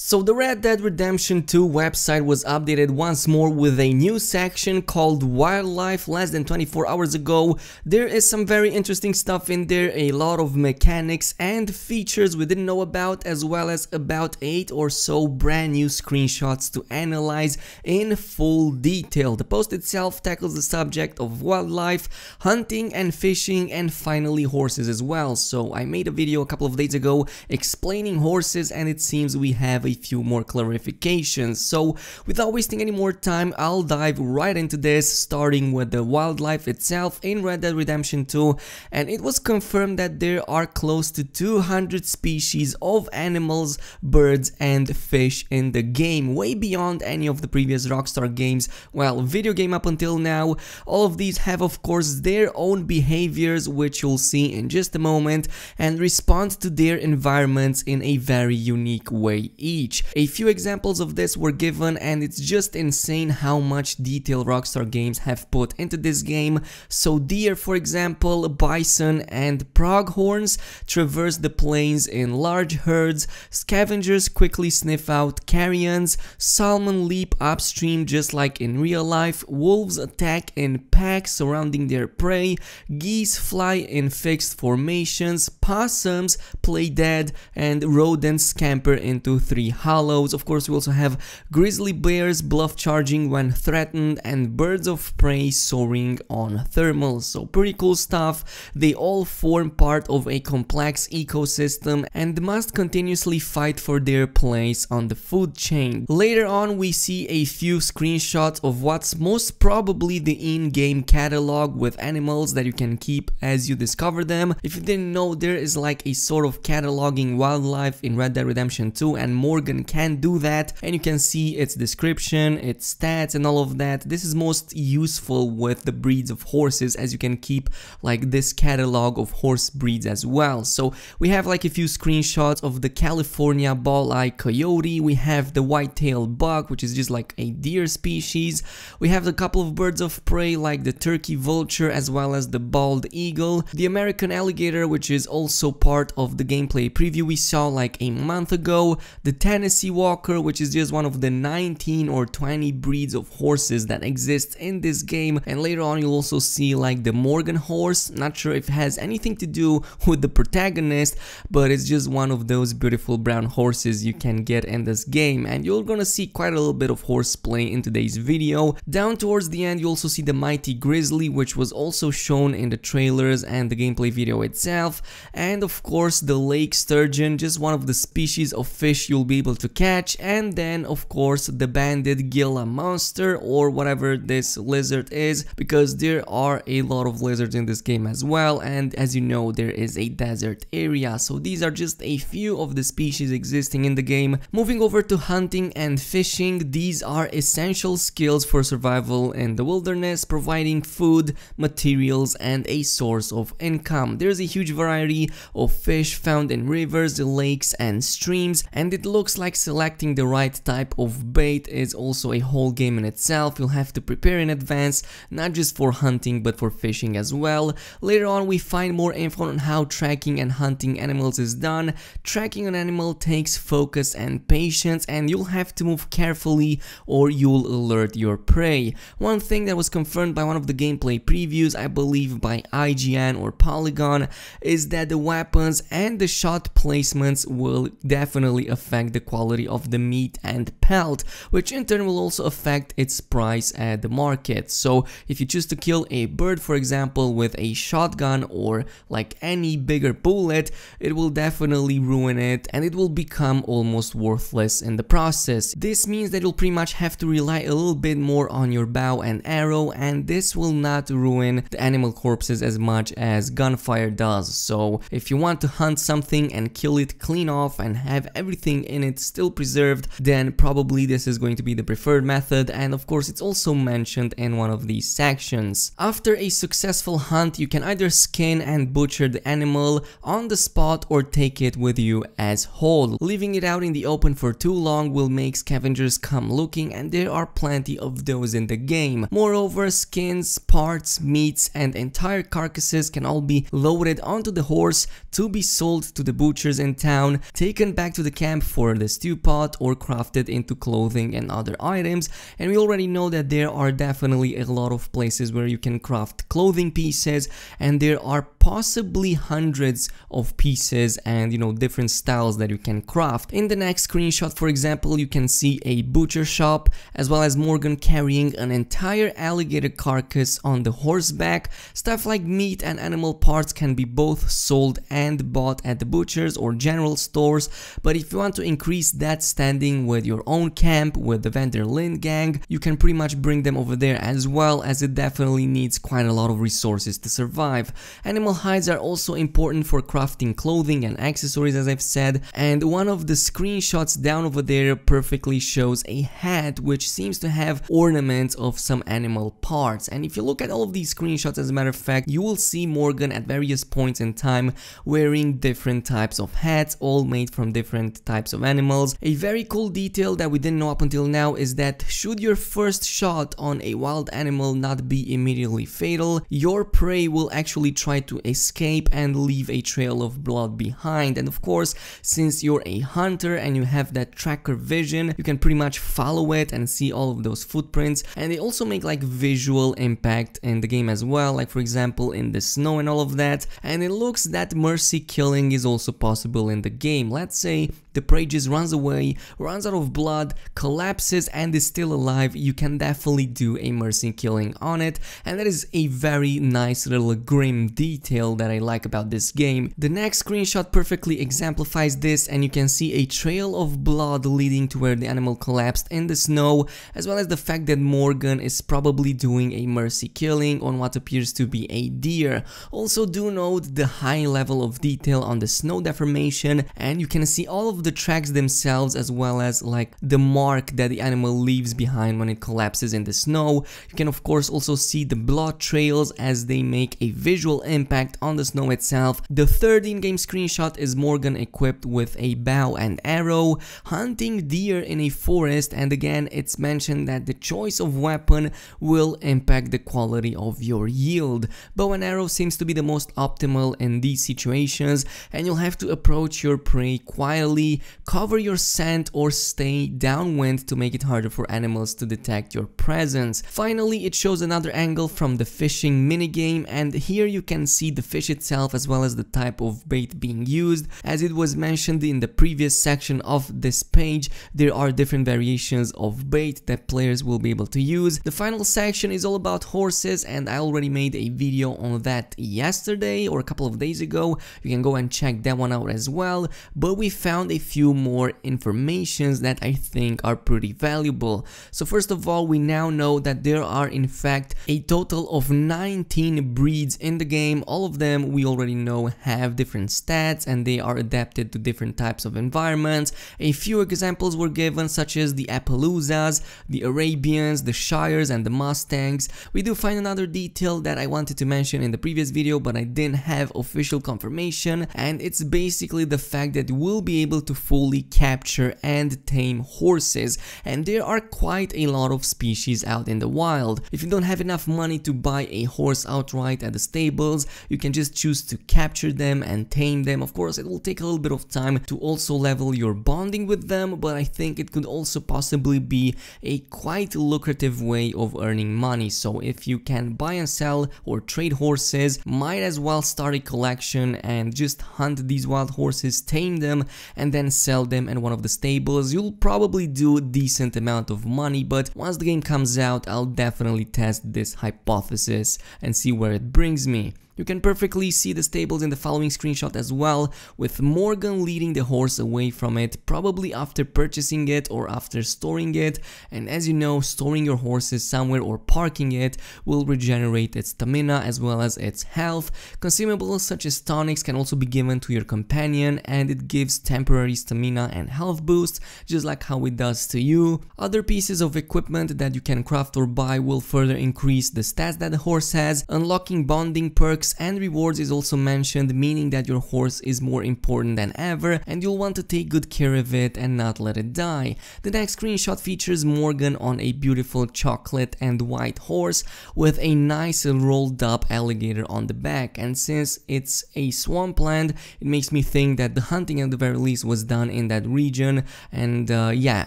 So the Red Dead Redemption 2 website was updated once more with a new section called Wildlife less than 24 hours ago. There is some very interesting stuff in there, a lot of mechanics and features we didn't know about as well as about 8 or so brand new screenshots to analyze in full detail. The post itself tackles the subject of wildlife, hunting and fishing and finally horses as well. So I made a video a couple of days ago explaining horses and it seems we have a few more clarifications. So without wasting any more time, I'll dive right into this, starting with the wildlife itself in Red Dead Redemption 2 and it was confirmed that there are close to 200 species of animals, birds and fish in the game, way beyond any of the previous Rockstar games, well, video game up until now. All of these have of course their own behaviors which you'll see in just a moment and respond to their environments in a very unique way each. A few examples of this were given and it's just insane how much detail Rockstar Games have put into this game. So deer for example, bison and pronghorns traverse the plains in large herds, scavengers quickly sniff out carrions, salmon leap upstream just like in real life, wolves attack in packs surrounding their prey, geese fly in fixed formations, possums play dead. And rodents scamper into three hollows. Of course, we also have grizzly bears bluff charging when threatened and birds of prey soaring on thermals. So pretty cool stuff. They all form part of a complex ecosystem and must continuously fight for their place on the food chain. Later on, we see a few screenshots of what's most probably the in-game catalog with animals that you can keep as you discover them. If you didn't know, there is like a sort of cataloging wildlife in Red Dead Redemption 2 and Morgan can do that and you can see its description, its stats and all of that. This is most useful with the breeds of horses as you can keep like this catalog of horse breeds as well. So we have like a few screenshots of the California Valley coyote, we have the white-tailed buck which is just like a deer species, we have a couple of birds of prey like the turkey vulture as well as the bald eagle, the American alligator which is also part of the gameplay preview we saw like a month ago, the Tennessee Walker which is just one of the 19 or 20 breeds of horses that exist in this game. And later on you'll also see like the Morgan horse, not sure if it has anything to do with the protagonist but it's just one of those beautiful brown horses you can get in this game. And you're gonna see quite a little bit of horseplay in today's video. Down towards the end you also see the mighty grizzly which was also shown in the trailers and the gameplay video itself. And of course the lake sturgeon just one of the species of fish you'll be able to catch and then of course the banded Gila monster or whatever this lizard is because there are a lot of lizards in this game as well and as you know there is a desert area so these are just a few of the species existing in the game. Moving over to hunting and fishing these are essential skills for survival in the wilderness providing food, materials and a source of income. There's a huge variety of fish found in rivers, lakes and streams and it looks like selecting the right type of bait is also a whole game in itself. You'll have to prepare in advance not just for hunting but for fishing as well. Later on we find more info on how tracking and hunting animals is done. Tracking an animal takes focus and patience and you'll have to move carefully or you'll alert your prey. One thing that was confirmed by one of the gameplay previews, I believe by IGN or Polygon, is that the weapons and the shot placements will definitely affect the quality of the meat and pelt, which in turn will also affect its price at the market. So if you choose to kill a bird for example with a shotgun or like any bigger bullet, it will definitely ruin it and it will become almost worthless in the process. This means that you'll pretty much have to rely a little bit more on your bow and arrow and this will not ruin the animal corpses as much as gunfire does. So if you want to hunt something and kill it clean off and have everything in it still preserved, then probably this is going to be the preferred method and of course it's also mentioned in one of these sections. After a successful hunt, you can either skin and butcher the animal on the spot or take it with you as whole. Leaving it out in the open for too long will make scavengers come looking and there are plenty of those in the game. Moreover, skins, parts, meats and entire carcasses can all be loaded onto the horse to be sold to the butchers in town, taken back to the camp for for the stew pot or craft it into clothing and other items. And we already know that there are definitely a lot of places where you can craft clothing pieces and there are possibly hundreds of pieces and you know different styles that you can craft. In the next screenshot for example you can see a butcher shop as well as Morgan carrying an entire alligator carcass on the horseback. Stuff like meat and animal parts can be both sold and bought at the butchers or general stores but if you want to increase that standing with your own camp with the Van der Linde gang you can pretty much bring them over there as well as it definitely needs quite a lot of resources to survive. Animal hides are also important for crafting clothing and accessories as I've said and one of the screenshots down over there perfectly shows a hat which seems to have ornaments of some animal parts and if you look at all of these screenshots as a matter of fact you will see Morgan at various points in time wearing different types of hats all made from different types of animals. A very cool detail that we didn't know up until now is that should your first shot on a wild animal not be immediately fatal your prey will actually try to escape and leave a trail of blood behind. And of course since you're a hunter and you have that tracker vision you can pretty much follow it and see all of those footprints. And they also make like visual impact in the game as well like for example in the snow and all of that. And it looks that mercy killing is also possible in the game. Let's say the prey just runs away, runs out of blood, collapses and is still alive, you can definitely do a mercy killing on it and that is a very nice little grim detail that I like about this game. The next screenshot perfectly exemplifies this and you can see a trail of blood leading to where the animal collapsed in the snow as well as the fact that Morgan is probably doing a mercy killing on what appears to be a deer. Also do note the high level of detail on the snow deformation and you can see all of the the tracks themselves as well as like the mark that the animal leaves behind when it collapses in the snow. You can of course also see the blood trails as they make a visual impact on the snow itself. The third in-game screenshot is Morgan equipped with a bow and arrow, hunting deer in a forest and again it's mentioned that the choice of weapon will impact the quality of your yield. Bow and arrow seems to be the most optimal in these situations and you'll have to approach your prey quietly cover your scent or stay downwind to make it harder for animals to detect your presence. Finally, it shows another angle from the fishing minigame and here you can see the fish itself as well as the type of bait being used. As it was mentioned in the previous section of this page, there are different variations of bait that players will be able to use. The final section is all about horses and I already made a video on that yesterday or a couple of days ago. You can go and check that one out as well. But we found a few more informations that I think are pretty valuable. So first of all, we now know that there are in fact a total of 19 breeds in the game. All of them we already know have different stats and they are adapted to different types of environments. A few examples were given such as the Appaloosas, the Arabians, the Shires and the Mustangs. We do find another detail that I wanted to mention in the previous video but I didn't have official confirmation and it's basically the fact that we'll be able to fully capture and tame horses and there are quite a lot of species out in the wild. If you don't have enough money to buy a horse outright at the stables, you can just choose to capture them and tame them. Of course, it will take a little bit of time to also level your bonding with them, but I think it could also possibly be a quite lucrative way of earning money. So if you can buy and sell or trade horses, might as well start a collection and just hunt these wild horses, tame them, and then sell them in one of the stables, you'll probably do a decent amount of money, but once the game comes out, I'll definitely test this hypothesis and see where it brings me. You can perfectly see the stables in the following screenshot as well, with Morgan leading the horse away from it, probably after purchasing it or after storing it, and as you know, storing your horses somewhere or parking it will regenerate its stamina as well as its health. Consumables such as tonics can also be given to your companion and it gives temporary stamina and health boosts, just like how it does to you. Other pieces of equipment that you can craft or buy will further increase the stats that the horse has, unlocking bonding perks perks and rewards is also mentioned, meaning that your horse is more important than ever and you'll want to take good care of it and not let it die. The next screenshot features Morgan on a beautiful chocolate and white horse with a nice rolled up alligator on the back and since it's a swampland it makes me think that the hunting at the very least was done in that region and uh, yeah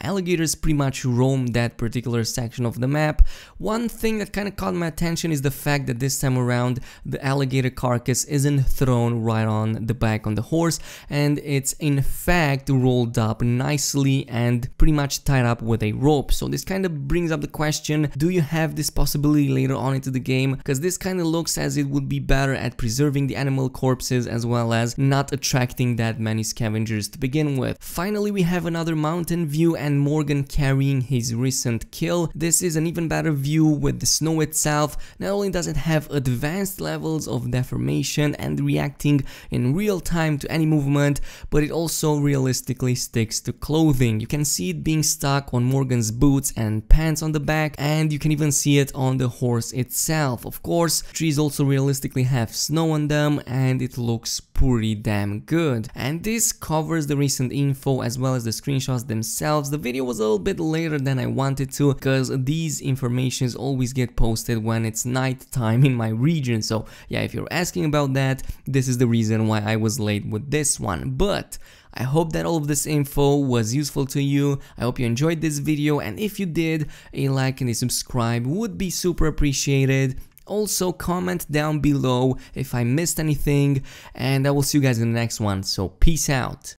alligators pretty much roam that particular section of the map. One thing that kind of caught my attention is the fact that this time around the alligator carcass isn't thrown right on the back on the horse and it's in fact rolled up nicely and pretty much tied up with a rope. So this kind of brings up the question, do you have this possibility later on into the game? Because this kind of looks as it would be better at preserving the animal corpses as well as not attracting that many scavengers to begin with. Finally, we have another mountain view and Morgan carrying his recent kill. This is an even better view with the snow itself. Not only does it have advanced levels of deformation and reacting in real time to any movement, but it also realistically sticks to clothing. You can see it being stuck on Morgan's boots and pants on the back and you can even see it on the horse itself. Of course, trees also realistically have snow on them and it looks pretty damn good. And this covers the recent info as well as the screenshots themselves. The video was a little bit later than I wanted to because these informations always get posted when it's night time in my region. So yeah, if you're asking about that, this is the reason why I was late with this one. But I hope that all of this info was useful to you. I hope you enjoyed this video and if you did, a like and a subscribe would be super appreciated. Also comment down below if I missed anything and I will see you guys in the next one. So peace out.